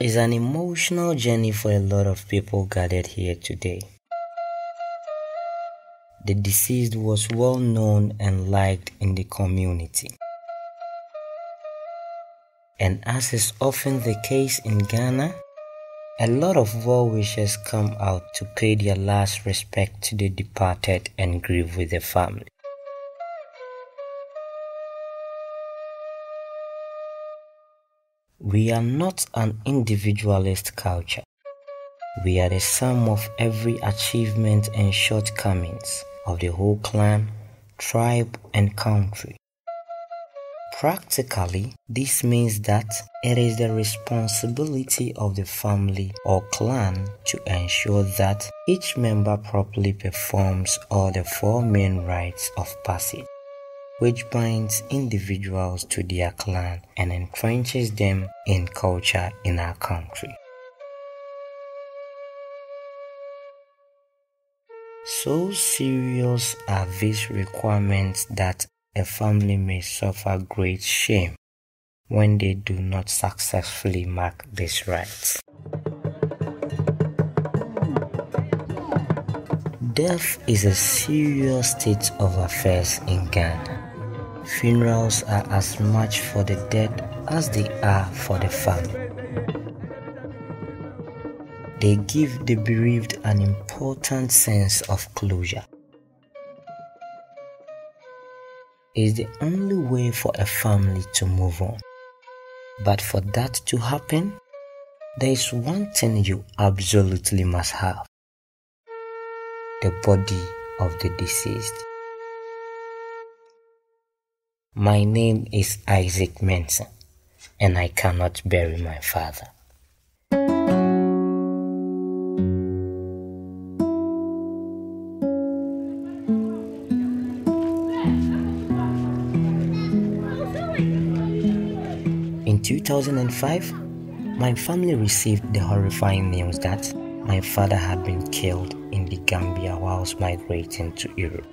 is an emotional journey for a lot of people gathered here today. The deceased was well known and liked in the community. And as is often the case in Ghana, a lot of well wishers come out to pay their last respect to the departed and grieve with the family. We are not an individualist culture. We are the sum of every achievement and shortcomings of the whole clan, tribe, and country. Practically, this means that it is the responsibility of the family or clan to ensure that each member properly performs all the four main rites of passage which binds individuals to their clan and entrenches them in culture in our country. So serious are these requirements that a family may suffer great shame when they do not successfully mark these rites. Death is a serious state of affairs in Ghana. Funerals are as much for the dead as they are for the family. They give the bereaved an important sense of closure. It's the only way for a family to move on. But for that to happen, there is one thing you absolutely must have the body of the deceased. My name is Isaac Menson, and I cannot bury my father. In 2005, my family received the horrifying news that my father had been killed in the Gambia whilst migrating to Europe.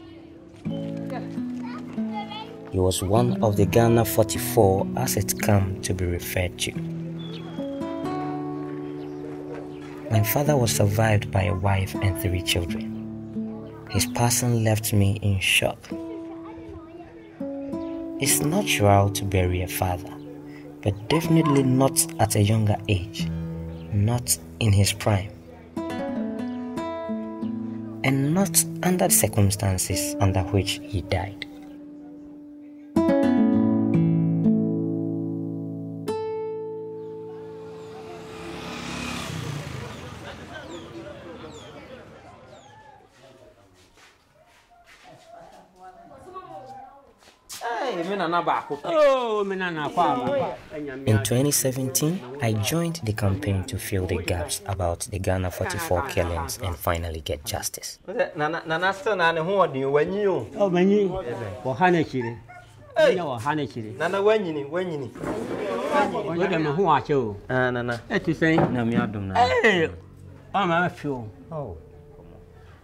He was one of the Ghana 44 as it came to be referred to. My father was survived by a wife and three children. His passing left me in shock. It's natural to bury a father, but definitely not at a younger age, not in his prime, and not under the circumstances under which he died. In 2017, I joined the campaign to fill the gaps about the Ghana 44 killings and finally get justice. nana still na ne ho ɔden wanyi o Oh, manyi wɔha no akyiri ɛnyɛ wɔha no akyiri nana wanyini wanyini wode me ho akyɛ o ah nana. Ɛte sɛn nyame adom na Ee, ɔma afi o oh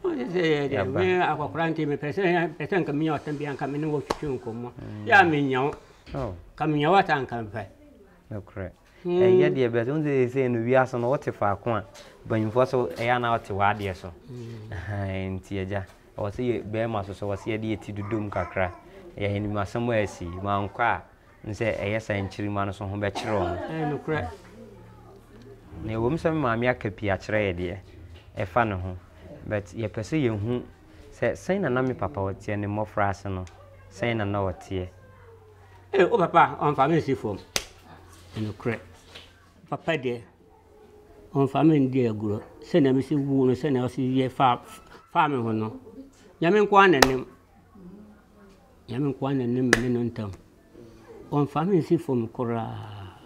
akɔkora nti mepɛ sɛ pɛ sɛ nka menya ɔtam bia nka me ne wɔtwitwi nkɔmmɔ yɛ a menya wo oh ka menya wo ata nka Hmm. ɛyɛ deɛ bɛsɛ wo sɛ sɛ no wiase no wote faako a banyimfoɔ so ɛyɛ ana wote w'adeɛ so nti agya ɛwɔ sɛ yɛ bɛrima so so wɔ sɛ yɛde yɛti dodom kakra ɛyɛ animasɛm a asi mankɔ a n sɛ ɛyɛ sɛ nkyirima no so ho bɛkyerɛ wo nokorɛ na ɛwom sɛ me maame aka pii akyerɛ yɛ deɛ ɛfa ne ho but yɛpɛ sɛ yɛhu. Sɛ sɛn na na me papa wɔteɛ ne mmɔfra ase no sɛn na na wɔteɛ? Ee, o papa ɔmfa me nsi fam. Ɛnokorɛ papa deɛ ɔmfa me ndi agorɔ. Sɛnea mesi wuo no sɛnea ɔsi yɛ fa fa me ho no nyame nko a nanim nyame nko a nanim me ne no ntam. Ɔmfa me nsi fam koraa.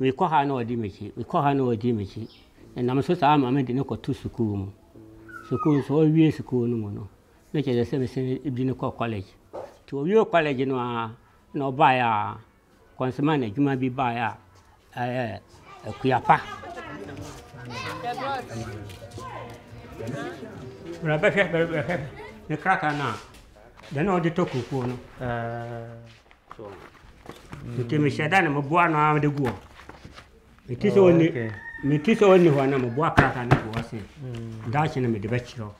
Mekɔ ha na ɔdi m'akyi mekɔ ha na ɔdi m'akyi ɛnam so saa ma me de ne kɔto sukuu mu sukuu nso ɔwie sukuu no mu no. Na kyerɛ sɛ mesɛ bi ne kɔ college. Nti ɔwie college no a na ɔbaeɛ a kɔnsema na adwuma bi baeɛ a ɛyɛ akuapa bra bɛhwɛ bɛ- bɛhwɛ ne kraka no a deɛ na ɔde tɔ kokuo no. Nti mehyɛ da ne meboa no a de gu hɔ meti sɛ Oh, ɔni wani meti sɛ ɔni hɔ na krata no boɔ se daakye no mede bɛkyerɛ wo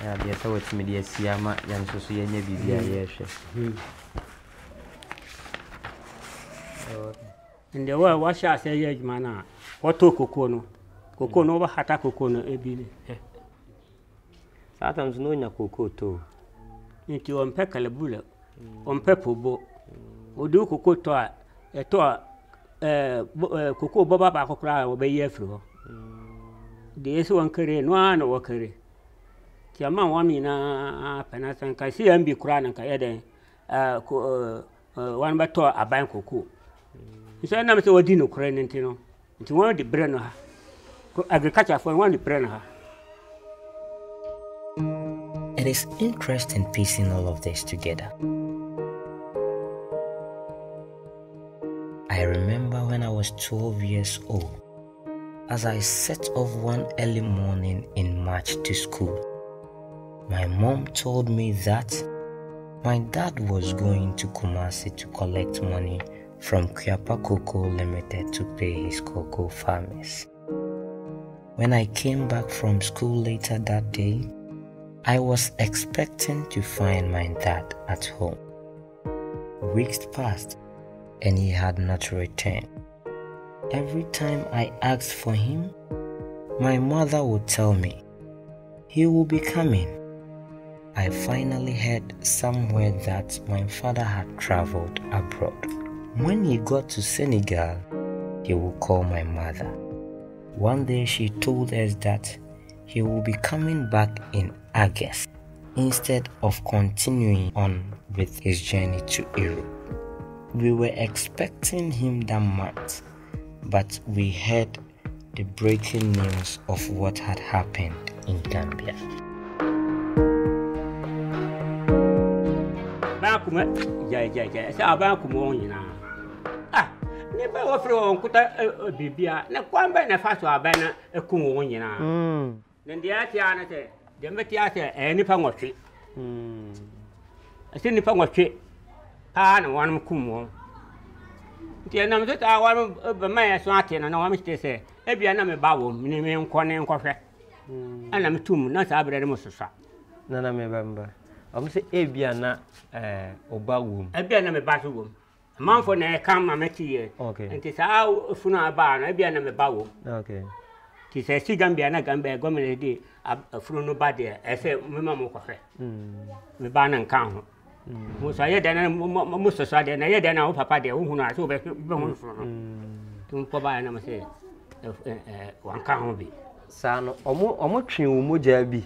ɛyɛ adeɛ sɛ watumi de asi ama yɛn nso so yɛnyɛ biribi a yɛrehwɛ ndɛ wa wahyɛ asɛ yɛ adwuma no a wɔtɔ kokoo no kokoo no wobɛhata kokoo no hɛ saa tam so na ɔnya kokoo too nti ɔmpɛ kalabula ɔmpɛ pobo ɔde wo kokoo tɔ a ɛtɔ a bo- ɛɛ, kokoo bɔba baako koraa wɔbɛyi afiri hɔ deɛ ɛsɛ wɔnkere no ara na wɔkere nti ama wɔn nyinaa pɛ na sɛ nka si yɛn bi koraa na nka yɛ dɛn wɔn bɛtɔ aban kokoo nso ɛnam sɛ wɔdi nokorɛ no nti no nti wɔn de brɛ no ha. Agriculturefoɔ wɔn de brɛ no ha. It is interesting piecing all of this together. I remember was 12 years old, as I set off one early morning in March to school. My mom told me that my dad was going to Kumasi to collect money from Kuapa Cocoa Limited to pay his cocoa farmers. When I came back from school later that day, I was expecting to find my dad at home. Weeks passed and he had not returned. Every time I asked for him, my mother would tell me, he will be coming. I finally heard somewhere that my father had traveled abroad. When he got to Senegal, he would call my mother. One day she told us that he will be coming back in August instead of continuing on with his journey to Europe. We were expecting him that month, but we heard the breaking news of what had happened in Gambia. bɛn kuma gyagyaagya sɛ abɛn kuma wɔn nyinaa ah ne bɛ wɔfiri wɔn kuta eh, eh, biribia ne kwan bɛ na fa so abɛn na ekum wɔn nyinaa hmm. ne deɛ ɛte a ne sɛ deɛ mbɛte a sɛ ɛyɛ nipa nwɔtwe. Hmm. Ɛsɛ nipa nwɔtwe. Paa na wɔn kum wɔn nti ɛnam so saa wɔn bɛma yɛ so ate no na wɔn kyerɛ sɛ ebia na me ba wɔm ne me nkɔ ne nkɔhwɛ ɛna me tum na saa abirɛ no mo sosa nana mebɛmba. Ɔm sɛ ebia na ɔba wom ebia na me ba so wɔm amanfo na ɛka ma mɛte yɛ Okay. nti saa funu abaa no ebia na me ba wɔm okay nti sɛ si gambia na gambia gɔmɛnɛ de afunu no ba deɛ ɛsɛ mema mo kɔhwɛ me ba no nka ho musa yɛ dɛn na musa sɔ dɛn na yɛ dɛn na papa dɛ o hun na so bɛ bɛ hun sɔn na tun kɔ b'a yɛ na ma se ɛ ɛ wan kan ho bi. saa no bi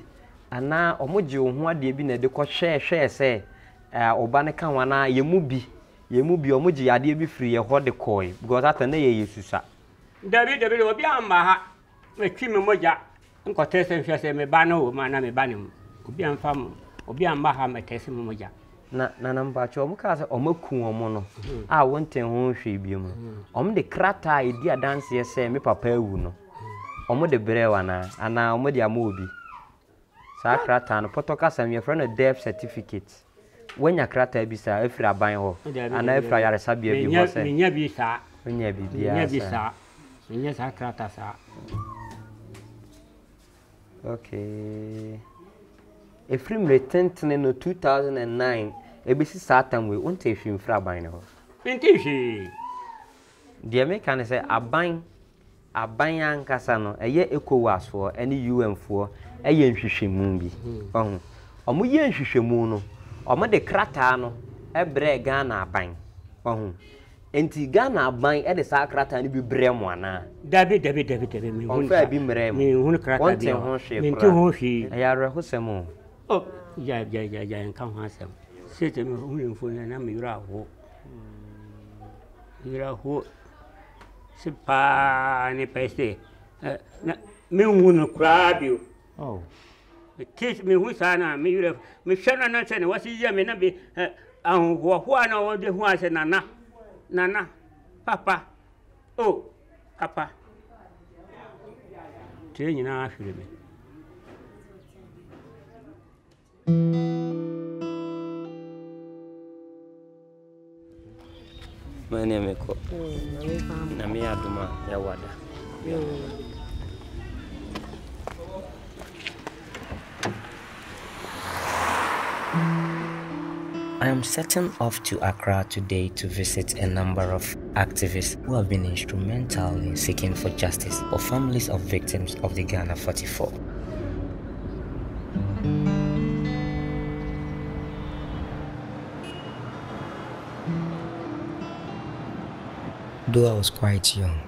anaa ɔmo gye wɔn ho adeɛ bi na ɛde kɔ hwɛɛ hwɛɛ sɛ ɛɛ ɔba ne bi yɛ mu bi de kɔɛ because ata ne yɛ yɛ dabi dabi obi ama ha metwi mi mogya nkɔtɛ sɛ nhwɛ sɛ me ba ne me ba obi anfa obi ama ha metɛ sɛ mi mogya. Na na na mpakyɛ ɔmo kaa sɛ ɔmo aku ɔmo no a wɔntɛn ho hwee bio mu. Ɔmo de krataa a ɛdi adanseɛ sɛ me papa awu no ɔmo de brɛ wo anaa anaa ɔmo de ama obi. Saa krataa no pɔtɔ kasa mu yɛfrɛ no death certificate. Woanya krataa bi saa ɛfiri aban hɔ anaa ɛfiri ayaresabea bi hɔ sɛ menya bi saa. Wonya menya biribiaa bi saa. saa. Menya saa krata saa. Okay. Ɛfiri mmerɛ tentene no 2009 ɛbɛsi saa tam wei wonta ɛhwii mfiri aban no hɔ mente hwee deɛ meka ne sɛ aban aban ankasa no ɛyɛ ecowas foɔ ɛne un foɔ ɛyɛ nhwehwɛmu bi. Ɔho. Ɔmo yɛ nhwehwɛmu no ɔmo de krataa no ɛbrɛ ghana aban. Ɔho. Nti ghana aban ɛde saa krataa no bi brɛ mo anaa dabi dabi dabi dabi mehunu ɔmfa bi mmerɛ mo. mehunu krata bi wɔnte ho. hwee mente koraa. ho hwee. Ɛyɛ awerɛhosɛm o. Oh, ya ya ya ya nka ho asɛm sete mi humin funa na mi yura ho yura ho si paa ne pɛ sɛ na mi hu no koraa bio tis mi hu saa na mi yura mi hwɛ na na sɛ ne wasi yɛ mi na bi eh, ahohoahoa na wɔde ho asɛ nana nana papa. O oh, papa. Tire nyinaa hwere mi. thank you mane mekɔ hmm, na meyɛ adom a yɛwada I am setting off to Accra today to visit a number of activists who have been instrumental in seeking for justice for families of victims of the Ghana 44. Though I was quite young,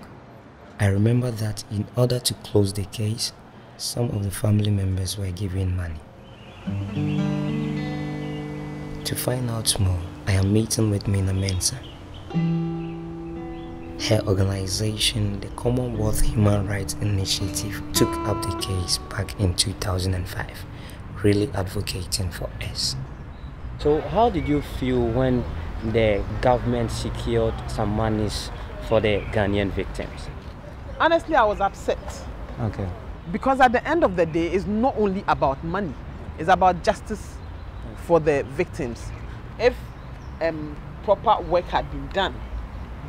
I remember that in order to close the case, some of the family members were given money. To find out more, I am meeting with Mina Mensah. Her organization, the Commonwealth Human Rights Initiative, took up the case back in 2005, really advocating for us. So, how did you feel when the government secured some monies for the Ghanaian victims? Honestly, I was upset Okay. because at the end of the day, it's not only about money, it's about justice for the victims. If um, proper work had been done,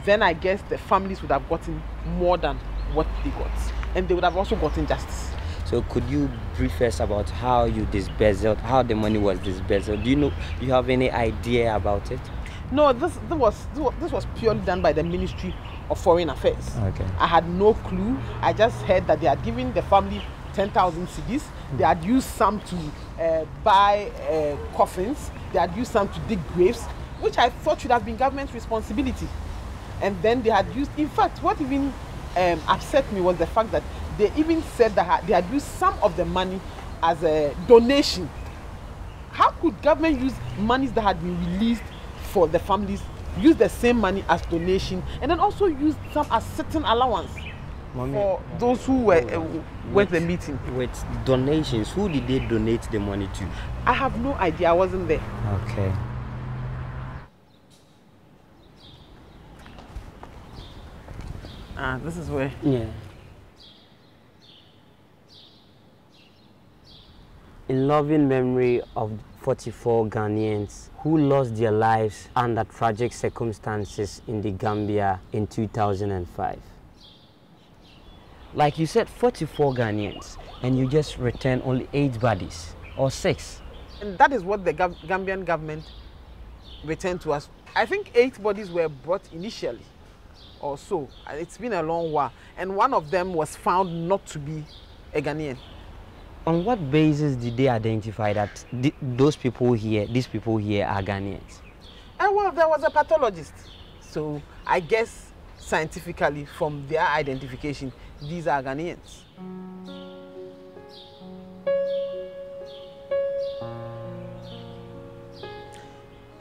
then I guess the families would have gotten more than what they got, and they would have also gotten justice. So, could you brief us about how you disbursed, how the money was disbursed? Do you know? Do you have any idea about it? No, this, this was this was- purely done by the Ministry of Foreign Affairs. Okay. I had no clue. I just heard that they had given the family 10,000 cedis. They had used some to uh, buy uh, coffins. They had used some to dig graves, which I thought should have been government responsibility. And then they had used, in fact, what even um, upset me was the fact that they even said that they had used some of the money as a donation how could government use monies that had been released for the families use the same money as donation and then also use some as certain allowance Mommy, for those who were uh, went the meeting with donations, who did they donate the money to? i have no idea i wasn't there Okay. ah this is where Yeah. In loving memory of 44 Ghanaians who lost their lives under tragic circumstances in the Gambia in 2005. Like you said, 44 Ghanaians, and you just returned only eight bodies or six. and that is what the Gam- gambian government returned to us i think eight bodies were brought initially or so it's been a long while and one of them was found not to be a ghanaian On what basis did they identify that th- those people here, these people here, are Ghanaians? And well, there was a pathologist. So I guess scientifically, from their identification, these are Ghanaians.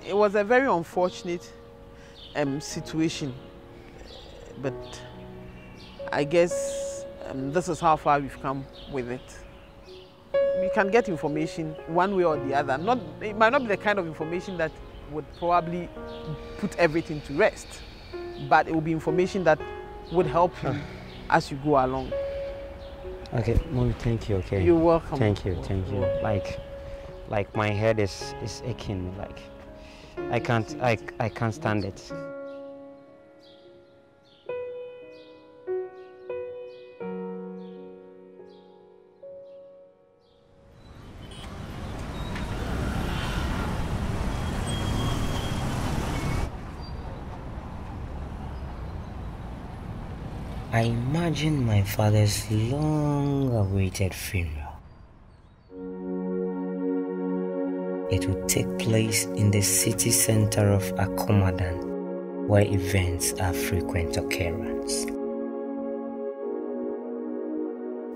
It was a very unfortunate um, situation, but I guess um, this is how far we've come with it we can get information one way or the other. Not it might not be the kind of information that would probably put everything to rest, but it will be information that would help you as you go along. Okay, mommy, thank you. Okay. You're welcome. Thank you, thank you. Like, like my head is is aching. Like, I can't, I, I can't stand it. I imagine my father's long awaited funeral. It would take place in the city center of Akomadan, where events are frequent occurrence.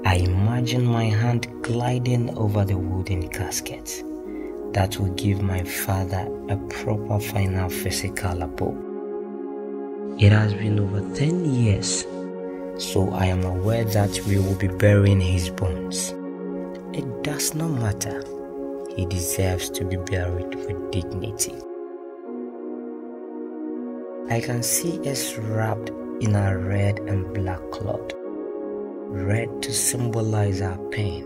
I imagine my hand gliding over the wooden casket that will give my father a proper final physical abode. It has been over 10 years so I am aware that we will be burying his bones. It does not matter. He deserves to be buried with dignity. I can see us wrapped in a red and black cloth. Red to symbolize our pain,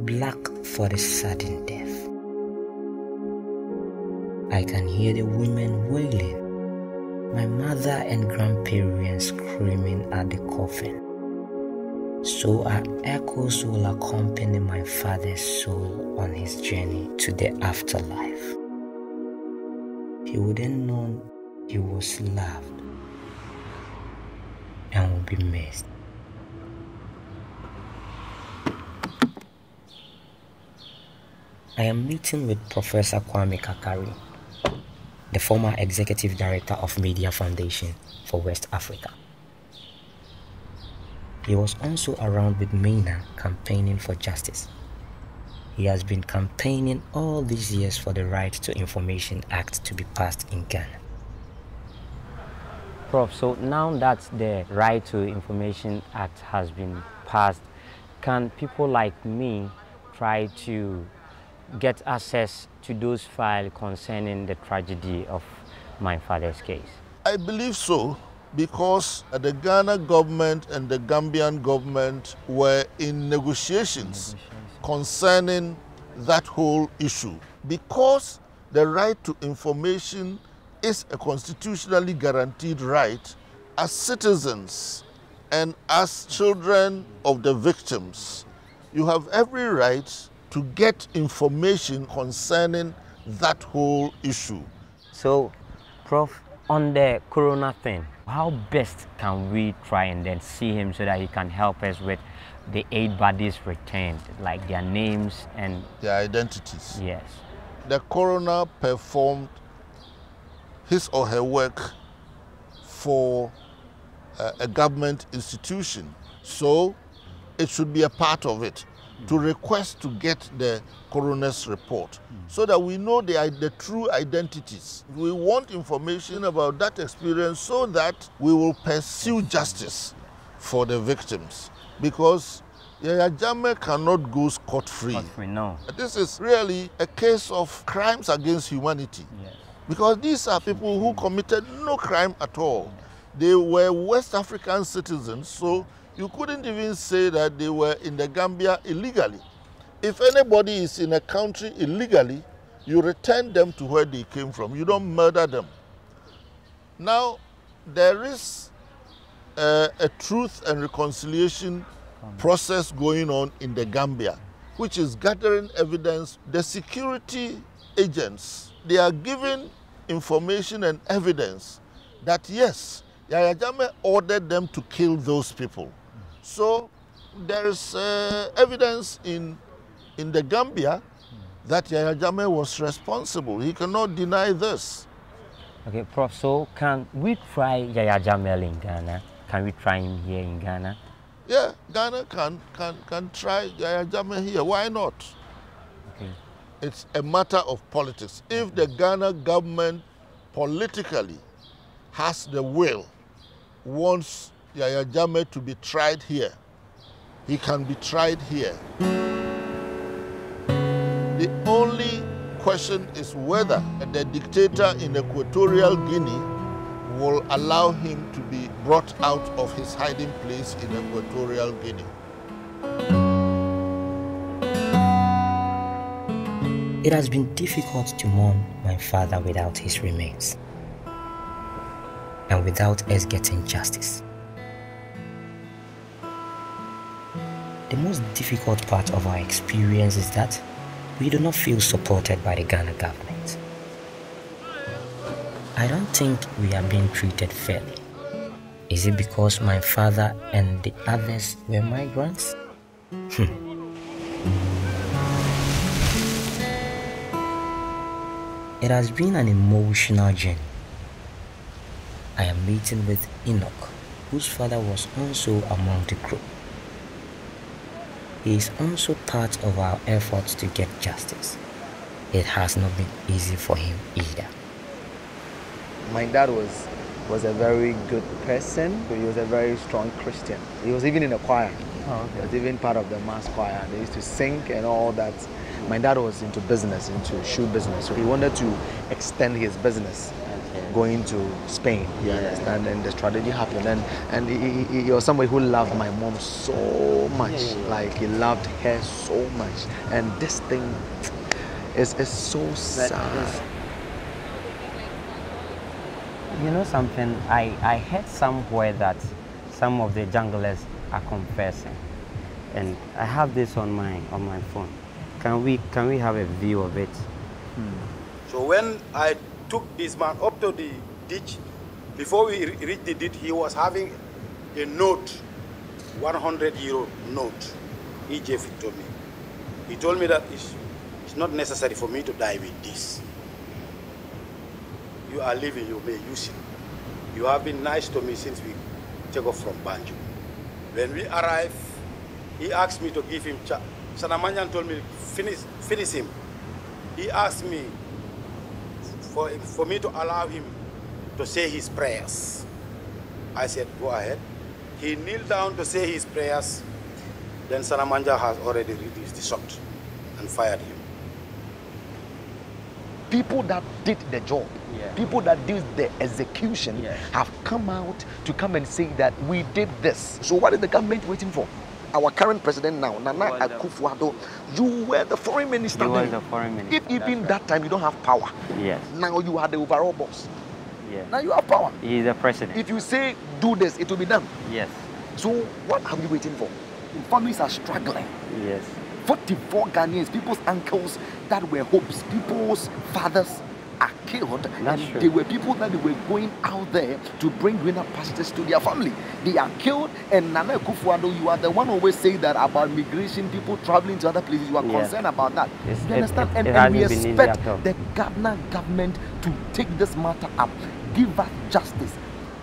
black for the sudden death. I can hear the women wailing, my mother and grandparents screaming at the coffin. So our echoes will accompany my father's soul on his journey to the afterlife. He wouldn't know he was loved and will be missed. I am meeting with Professor Kwame Karikari, the former Executive Director of Media Foundation for West Africa. He was also around with Mina campaigning for justice. He has been campaigning all these years for the Right to Information Act to be passed in Ghana. Prof, so now that the Right to Information Act has been passed, can people like me try to get access to those files concerning the tragedy of my father's case? I believe so because uh, the Ghana government and the Gambian government were in negotiations concerning that whole issue. Because the right to information is a constitutionally guaranteed right as citizens and as children of the victims, you have every right to get information concerning that whole issue. So, Prof, on the coroner thing, how best can we try and then see him so that he can help us with the eight bodies returned, like their names and their identities? Yes. The coroner performed his or her work for uh, a government institution. So it should be a part of it to request to get the coroner's report so that we know the, the true identities. We want information about that experience so that we will pursue justice for the victims because Yahya cannot go scot-free. Scot-free, no. This is really a case of crimes against humanity. Yes. Because these are people who committed no crime at all. They were West African citizens, so you couldn't even say that they were in the Gambia illegally. If anybody is in a country illegally, you return them to where they came from. You don't murder them. Now, there is a, a truth and reconciliation process going on in the Gambia, which is gathering evidence. The security agents, they are giving information and evidence that yes, Yahya Jammeh ordered them to kill those people. So there is uh, evidence in, in the Gambia that Yahya Jammeh was responsible. He cannot deny this. Okay, Prof, so can we try Yahya Jammeh in Ghana? Can we try him here in Ghana? Yeah, Ghana can, can, can try Yahya Jammeh here. Why not? Okay. It's a matter of politics. If the Ghana government politically has the will, wants Yahya Jammeh to be tried here. He can be tried here. The only question is whether the dictator in Equatorial Guinea will allow him to be brought out of his hiding place in Equatorial Guinea. It has been difficult to mourn my father without his remains and without us getting justice. The most difficult part of our experience is that we do not feel supported by the Ghana government. I don't think we are being treated fairly. Is it because my father and the others were migrants? Hmm. It has been an emotional journey. I am meeting with Enoch, whose father was also among the group. He is also part of our efforts to get justice. It has not been easy for him either. My dad was was a very good person. He was a very strong Christian. He was even in a choir. Oh, okay. He was even part of the mass choir. They used to sing and all that. My dad was into business, into shoe business. So he wanted to extend his business going to Spain. You understand? And the strategy happened. And and he, he, he, was somebody who loved my mom so much. Like he loved her so much. And this thing is, is so sad. you know something? I, I heard somewhere that some of the junglers are confessing, and I have this on my on my phone. Can we can we have a view of it? Hmm. So when I took this man up to the ditch, before we reached the ditch, he was having a note, 100 euro note. He gave it to me. He told me that it's, it's not necessary for me to die with this. You are living, you may use it. You have been nice to me since we take off from Banjul. When we arrived, he asked me to give him. Sanna Manjang told me, finish, finish him. He asked me for, for me to allow him to say his prayers. I said, go ahead. He kneeled down to say his prayers. Then Sanna Manjang has already released the shot and fired him. People that did the job, yeah. people that did the execution, yeah. have come out to come and say that we did this. So what is the government waiting for? Our current president now, Nana Akufo-Addo, you were the foreign minister. You were the foreign minister. If even right. that time you don't have power, yes. now you are the overall boss. Yes. Now you have power. He is the president. If you say do this, it will be done. Yes. So what are we waiting for? Families are struggling. Yes. 44 Ghanaians, people's uncles that were hopes, people's fathers are killed. That's and true. they were people that they were going out there to bring greener pastures to their family. They are killed, and Nana Akufo-Addo, you are the one always say that about migration, people traveling to other places. You are yeah. concerned about that. It's, you understand? It, it, and, it and we expect the Ghana government to take this matter up, give us justice.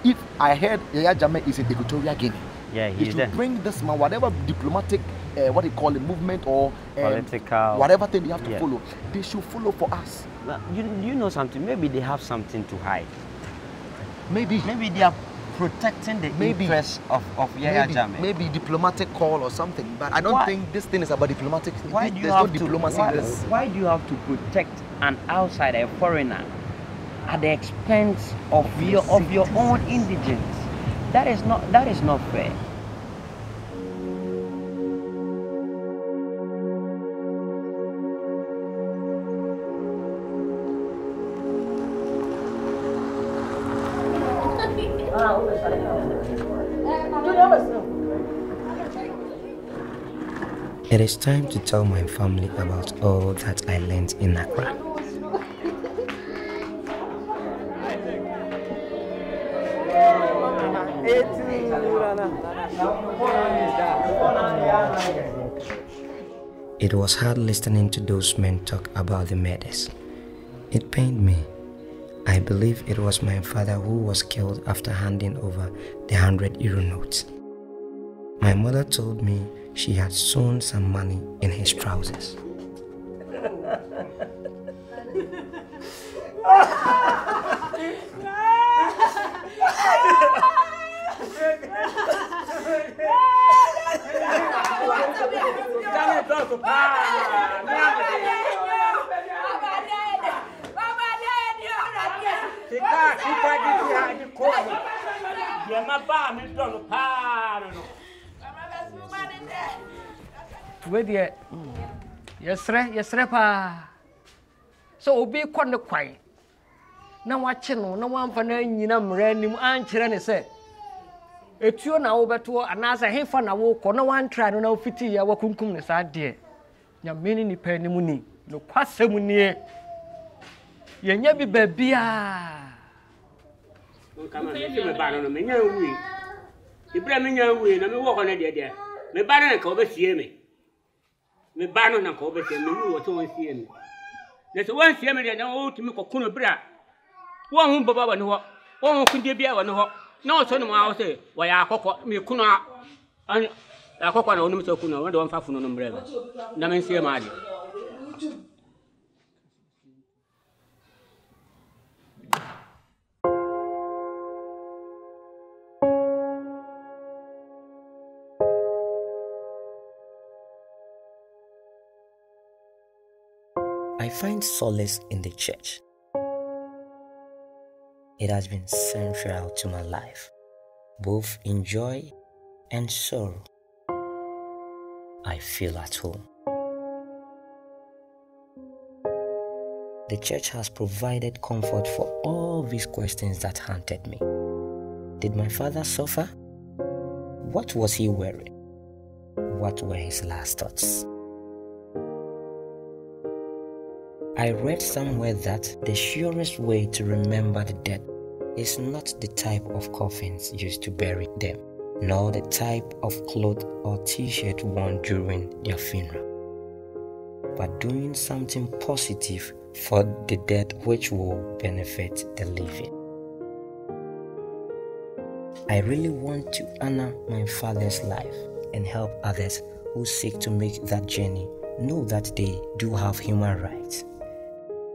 If I heard Yahya Jammeh is in Equatorial Guinea, yeah, he he's should there. bring this man, whatever diplomatic, uh, what they call a movement or um, political, whatever thing they have to yeah. follow, they should follow for us. You, you know something? Maybe they have something to hide. Maybe. Maybe they are protecting the maybe, interests of, of Yahya maybe, Jammeh. Maybe diplomatic call or something. But I don't why? think this thing is about diplomatic. Why do you there's have no to, why, this. why do you have to protect an outsider, a foreigner, at the expense of your of your own indigents? That is not that is not fair. It is time to tell my family about all that I learned in Accra. It was hard listening to those men talk about the murders. It pained me. I believe it was my father who was killed after handing over the 100 euro notes. My mother told me she had sewn some money in his trousers. Deɛ yɛsrɛ yɛsrɛ paa sɛ obi kɔ ne kwan na wakye no na wamfa no anyina mmara anim ankyerɛ ne sɛ etuo na wobɛtoɔ anaasɛ hefa na wokɔ na wantra no na wofiti yɛ wakunkum ne saa deɛ. Nyame ne nipa anim ni. Nokwasɛm nie yɛnyɛ bi baabiaa menya nwui ibra menya nwui na mewɔ hɔ no deɛ deɛ. Me ba no na nka wobɛsie me me ba no na ko obese me wu wo so won sie me na so won sie me de na wo tumi ko kuno bra. Won hu baba wa ne ho won hu kunde bia wa ne ho. Na wo so no ma wo se wo ya akoko me kuno an akoko na wo no me so kuno wo de won fa funo no mre na me sie ma de. Find solace in the church. It has been central to my life, both in joy and sorrow. I feel at home. the church has provided comfort for all these questions that haunted me. Did my father suffer? What was he wearing? What were his last thoughts? I read somewhere that the surest way to remember the dead is not the type of coffins used to bury them, nor the type of cloth or t shirt worn during their funeral, but doing something positive for the dead which will benefit the living. I really want to honor my father's life and help others who seek to make that journey know that they do have human rights.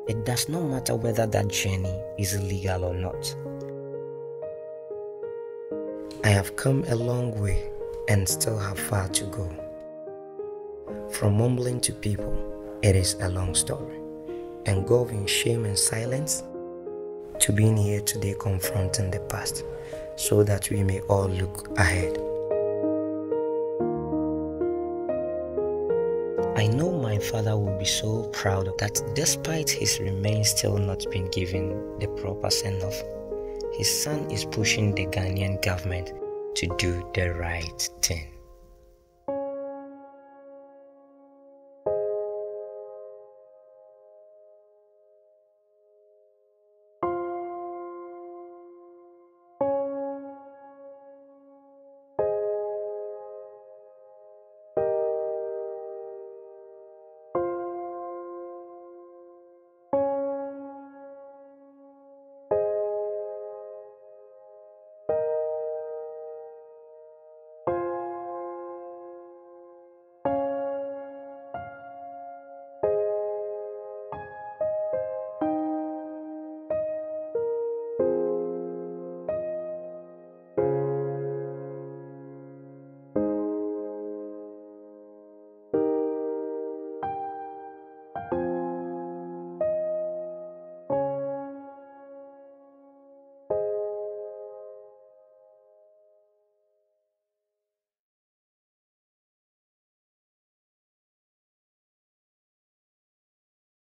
It does not matter whether that journey is legal or not. I have come a long way and still have far to go. From mumbling to people, it is a long story. And go in shame and silence to being here today confronting the past so that we may all look ahead. My father will be so proud that despite his remains still not being given the proper send off, his son is pushing the Ghanaian government to do the right thing.